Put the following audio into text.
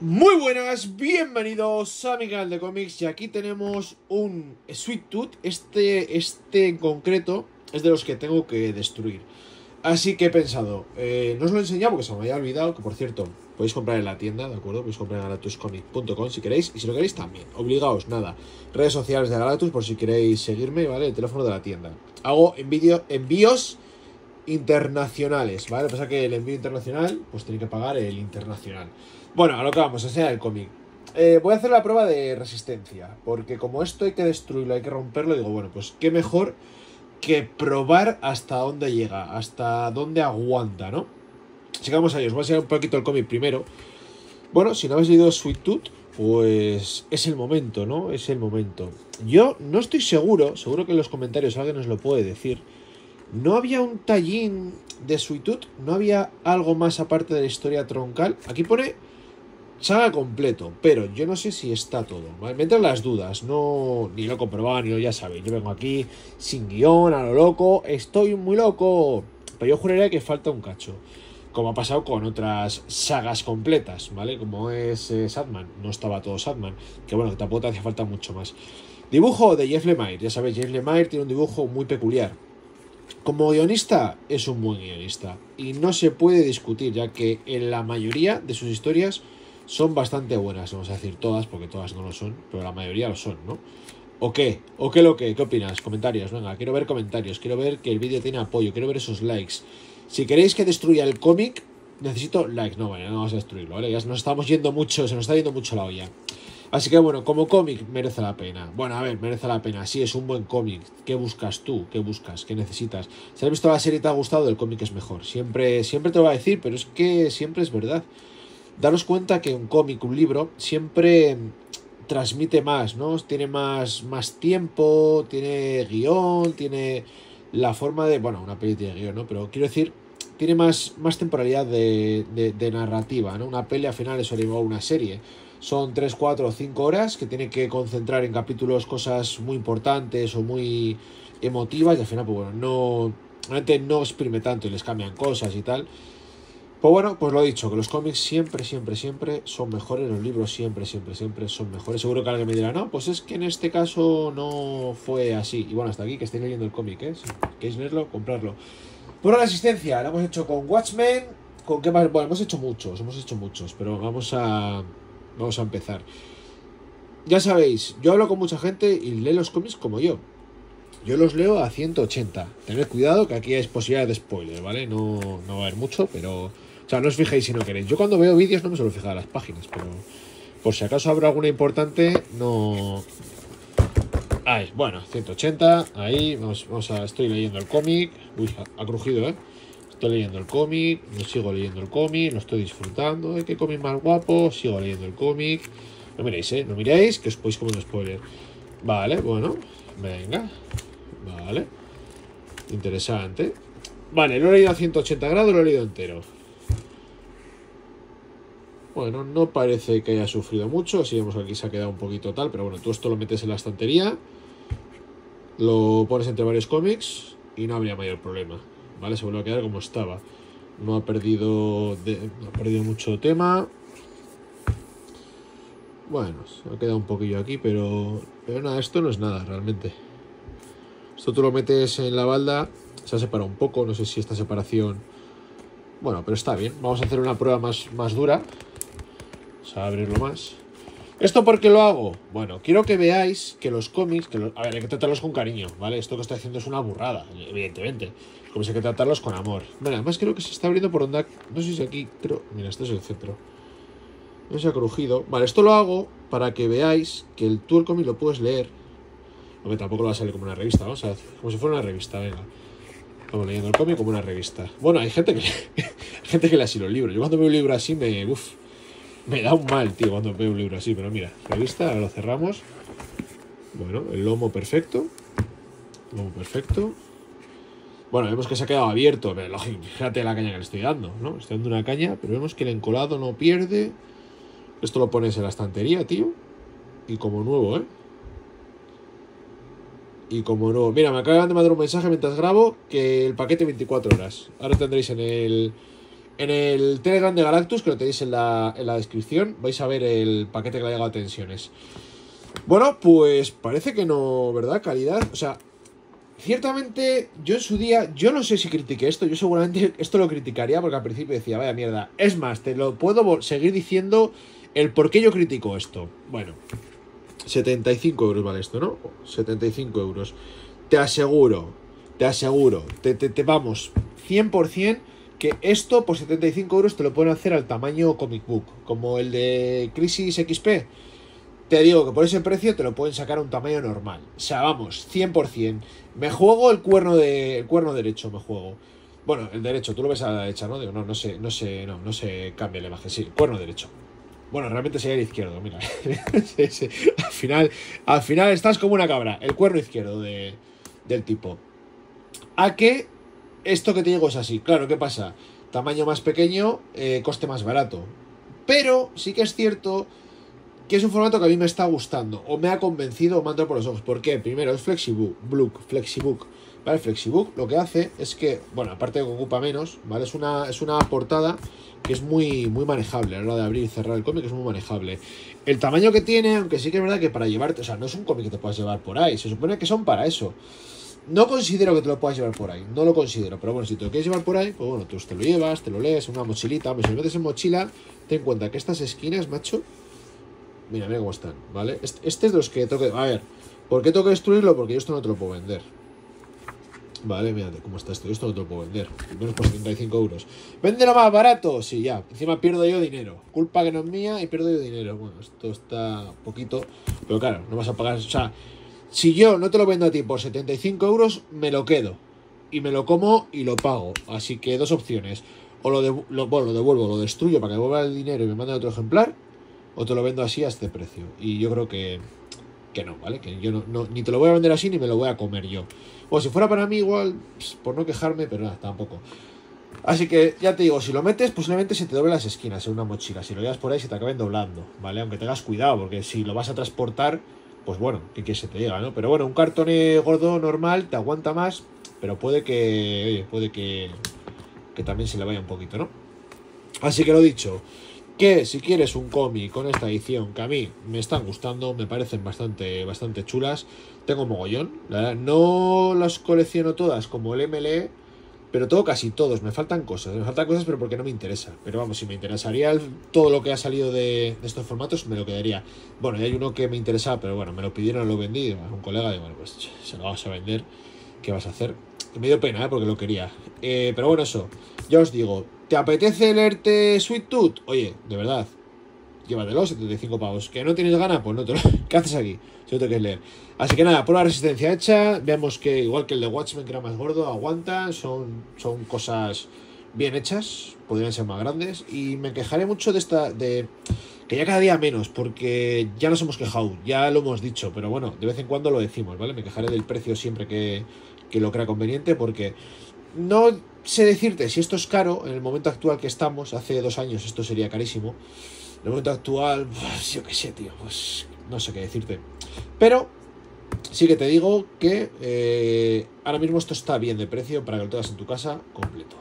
Muy buenas, bienvenidos a mi canal de cómics y aquí tenemos un Sweet Tooth, este, este en concreto es de los que tengo que destruir. Así que he pensado, eh, no os lo he enseñado porque se me había olvidado, que por cierto, podéis comprar en la tienda, ¿de acuerdo? Podéis comprar en galatuscomic.com si queréis, y si lo queréis también, obligaos, nada. Redes sociales de Galatus por si queréis seguirme, ¿vale? El teléfono de la tienda. Hago envío, envíos internacionales, ¿vale? Pasa que el envío internacional, pues tiene que pagar el internacional. Bueno, a lo que vamos, a enseñar el cómic. Eh, voy a hacer la prueba de resistencia, porque como esto hay que destruirlo, hay que romperlo, digo, bueno, pues qué mejor que probar hasta dónde llega, hasta dónde aguanta, ¿no? Vamos a ellos, voy a enseñar un poquito el cómic primero. Bueno, si no habéis leído Sweet Tooth, pues es el momento, ¿no? Es el momento. Yo no estoy seguro, seguro que en los comentarios alguien nos lo puede decir. ¿No había un tallín de Sweet Tooth? ¿No había algo más aparte de la historia troncal? Aquí pone saga completo, pero yo no sé si está todo. ¿vale? Me entran las dudas, no ni lo he comprobado, ni lo ya sabéis. Yo vengo aquí sin guion, a lo loco, estoy muy loco. Pero yo juraría que falta un cacho. Como ha pasado con otras sagas completas, ¿vale? Como es eh, Sadman. No estaba todo Sadman. Que bueno, tampoco te hace falta mucho más. Dibujo de Jeff Lemire. Ya sabéis, Jeff Lemire tiene un dibujo muy peculiar. Como guionista, es un buen guionista. Y no se puede discutir, ya que en la mayoría de sus historias son bastante buenas, vamos a decir todas, porque todas no lo son, pero la mayoría lo son, ¿no? ¿O qué? ¿O qué lo que? ¿Qué opinas? Comentarios, venga, quiero ver comentarios, quiero ver que el vídeo tiene apoyo, quiero ver esos likes. Si queréis que destruya el cómic, necesito likes. No, vale, no vamos a destruirlo, ¿vale? Ya nos estamos yendo mucho, se nos está yendo mucho la olla. Así que bueno, como cómic merece la pena. Bueno, a ver, merece la pena. Sí, es un buen cómic. ¿Qué buscas tú? ¿Qué buscas? ¿Qué necesitas? Si has visto la serie y te ha gustado, el cómic es mejor. Siempre, siempre te lo voy a decir, pero es que siempre es verdad daros cuenta que un cómic, un libro, siempre transmite más, ¿no? Tiene más, más tiempo, tiene guion, tiene la forma de. Bueno, una peli tiene guion, ¿no? Pero quiero decir, tiene más, más temporalidad de, de, narrativa, ¿no? Una peli al final es una serie. Son 3, 4 o 5 horas que tiene que concentrar en capítulos cosas muy importantes o muy emotivas y al final, pues bueno, no. Realmente no exprime tanto y les cambian cosas y tal. Pues bueno, pues lo he dicho, que los cómics siempre, siempre, siempre son mejores, los libros siempre, siempre, siempre son mejores. Seguro que alguien me dirá, no, pues es que en este caso no fue así. Y bueno, hasta aquí que estéis leyendo el cómic, ¿eh? Si queréis leerlo, comprarlo. Por la asistencia, lo hemos hecho con Watchmen, con qué más, bueno, hemos hecho muchos, hemos hecho muchos, pero vamos a, vamos a empezar. Ya sabéis, yo hablo con mucha gente y lee los cómics como yo. Yo los leo a 180. Tened cuidado que aquí hay posibilidad de spoiler, ¿vale? No, no va a haber mucho, pero o sea, no os fijéis si no queréis. Yo cuando veo vídeos no me suelo fijar las páginas, pero por si acaso habrá alguna importante, no... Ahí, bueno, 180, ahí, vamos, vamos a... Estoy leyendo el cómic. Uy, ha, crujido, ¿eh? Estoy leyendo el cómic, no sigo leyendo el cómic, lo estoy disfrutando. ¿eh? ¿Qué cómic más guapo? Sigo leyendo el cómic. No miréis, ¿eh? No miréis, que os podéis como un spoiler. Vale, bueno, venga. Vale. Interesante. Vale, lo he leído a 180 grados, lo he leído entero. Bueno, no parece que haya sufrido mucho. Así vemos que aquí se ha quedado un poquito tal. Pero bueno, tú esto lo metes en la estantería. Lo pones entre varios cómics. Y no habría mayor problema. ¿Vale? Se vuelve a quedar como estaba. No ha perdido, no ha perdido mucho tema. Bueno, se ha quedado un poquillo aquí, pero, pero nada, esto no es nada realmente. Esto tú lo metes en la balda, se ha separado un poco, no sé si esta separación... Bueno, pero está bien. Vamos a hacer una prueba más, más dura a abrirlo más. ¿Esto por qué lo hago? Bueno, quiero que veáis que los cómics, que a ver, hay que tratarlos con cariño, ¿vale? Esto que estoy haciendo es una burrada, evidentemente. Como hay que tratarlos con amor. Bueno, además creo que se está abriendo por onda... No sé si aquí, creo... Mira, este es el centro. No se ha crujido. Vale, esto lo hago para que veáis que el tú el cómic lo puedes leer. Aunque tampoco lo va a salir como una revista, vamos a como si fuera una revista, venga. Vamos leyendo el cómic como una revista. Bueno, hay gente que hay gente que lee así los libros. Yo cuando veo un libro así me... Uf, me da un mal, tío, cuando veo un libro así, pero mira, revista, ahora lo cerramos. Bueno, el lomo perfecto. Lomo perfecto. Bueno, vemos que se ha quedado abierto, fíjate la caña que le estoy dando, ¿no? Estoy dando una caña, pero vemos que el encolado no pierde. Esto lo pones en la estantería, tío. Y como nuevo, ¿eh? Y como nuevo. Mira, me acaban de mandar un mensaje mientras grabo que el paquete 24 horas. Ahora tendréis en el En el Telegram de Galactus, que lo tenéis en la, en la descripción, vais a ver el paquete que le ha llegado a tensiones. Bueno, pues parece que no, ¿verdad? Calidad. O sea, ciertamente yo en su día, yo no sé si critiqué esto, yo seguramente esto lo criticaría porque al principio decía, vaya mierda. Es más, te lo puedo seguir diciendo el por qué yo critico esto. Bueno, 75 euros vale esto, ¿no? 75 euros. Te aseguro, te aseguro, te, te, te vamos, 100% que esto por 75 euros te lo pueden hacer al tamaño comic book, como el de Crisis XP. Te digo que por ese precio te lo pueden sacar a un tamaño normal. O sea, vamos, 100%. Me juego el cuerno, de, el cuerno derecho, me juego. Bueno, el derecho, tú lo ves a la derecha, ¿no? Digo, no, no sé, no sé, no, no se cambia la imagen. Sí, cuerno derecho. Bueno, realmente sería el izquierdo, mira. Al final, al final estás como una cabra. El cuerno izquierdo de, del tipo. A que esto que te digo es así. Claro, ¿qué pasa? Tamaño más pequeño, eh, coste más barato. Pero sí que es cierto que es un formato que a mí me está gustando, o me ha convencido o me ha por los ojos. ¿Por qué? Primero, es Flexibook, Flexibook. ¿Vale? Flexibook lo que hace es que, bueno, aparte de que ocupa menos, ¿vale? Es una, es una portada que es muy, muy manejable a la de abrir y cerrar el cómic, es muy manejable. El tamaño que tiene, aunque sí que es verdad que para llevarte, o sea, no es un cómic que te puedas llevar por ahí, se supone que son para eso. No considero que te lo puedas llevar por ahí, no lo considero, pero bueno, si te lo quieres llevar por ahí, pues bueno, tú te lo llevas, te lo lees, una mochilita, si lo metes en mochila, ten en cuenta que estas esquinas, macho, mira, mira cómo están, ¿vale? Este, es de los que tengo. A ver, ¿por qué tengo que destruirlo? Porque yo esto no te lo puedo vender. Vale, mírate cómo está esto, yo esto no te lo puedo vender, menos por 75 euros. ¿Véndelo más barato? Sí, ya, encima pierdo yo dinero. Culpa que no es mía y pierdo yo dinero. Bueno, esto está poquito, pero claro, no vas a pagar, o sea... Si yo no te lo vendo a ti por 75 euros, me lo quedo. Y me lo como y lo pago. Así que dos opciones. O lo, bueno, lo devuelvo, lo destruyo para que devuelva el dinero y me mande otro ejemplar. O te lo vendo así a este precio. Y yo creo que, que no, ¿vale? Que yo no, ni te lo voy a vender así ni me lo voy a comer yo. O si fuera para mí igual, por no quejarme, pero nada, tampoco. Así que ya te digo, si lo metes, posiblemente se te doble las esquinas en una mochila. Si lo llevas por ahí, se te acaben doblando, ¿vale? Aunque tengas cuidado, porque si lo vas a transportar pues bueno, que, que se te llega, ¿no? Pero bueno, un cartón gordo normal te aguanta más, pero puede que, oye, puede que, que también se le vaya un poquito, ¿no? Así que lo dicho, que si quieres un cómic con esta edición que a mí me están gustando, me parecen bastante, bastante chulas, tengo mogollón, la verdad, no las colecciono todas como el MLE, pero todo, casi todos. Me faltan cosas. Me faltan cosas, pero porque no me interesa. Pero vamos, si me interesaría todo lo que ha salido de, estos formatos, me lo quedaría. Bueno, hay uno que me interesaba, pero bueno, me lo pidieron, lo vendí. Un colega, y bueno, pues se lo vas a vender. ¿Qué vas a hacer? me dio pena, ¿eh? porque lo quería. Eh, pero bueno, eso. Ya os digo, ¿te apetece leerte Sweet Tooth? Oye, de verdad, llévatelo, 75 pavos. ¿Que no tienes ganas? Pues no te lo... ¿Qué haces aquí? Si no te quieres leer. Así que nada, prueba resistencia hecha. Veamos que igual que el de Watchmen, que era más gordo, aguanta. Son, son cosas bien hechas. Podrían ser más grandes. Y me quejaré mucho de esta... de que ya cada día menos, porque ya nos hemos quejado, ya lo hemos dicho, pero bueno, de vez en cuando lo decimos, ¿vale? Me quejaré del precio siempre que, que lo crea conveniente, porque no sé decirte si esto es caro en el momento actual que estamos, hace dos años esto sería carísimo, en el momento actual, pues, yo qué sé, tío, pues no sé qué decirte. Pero sí que te digo que eh, ahora mismo esto está bien de precio para que lo tengas en tu casa completo.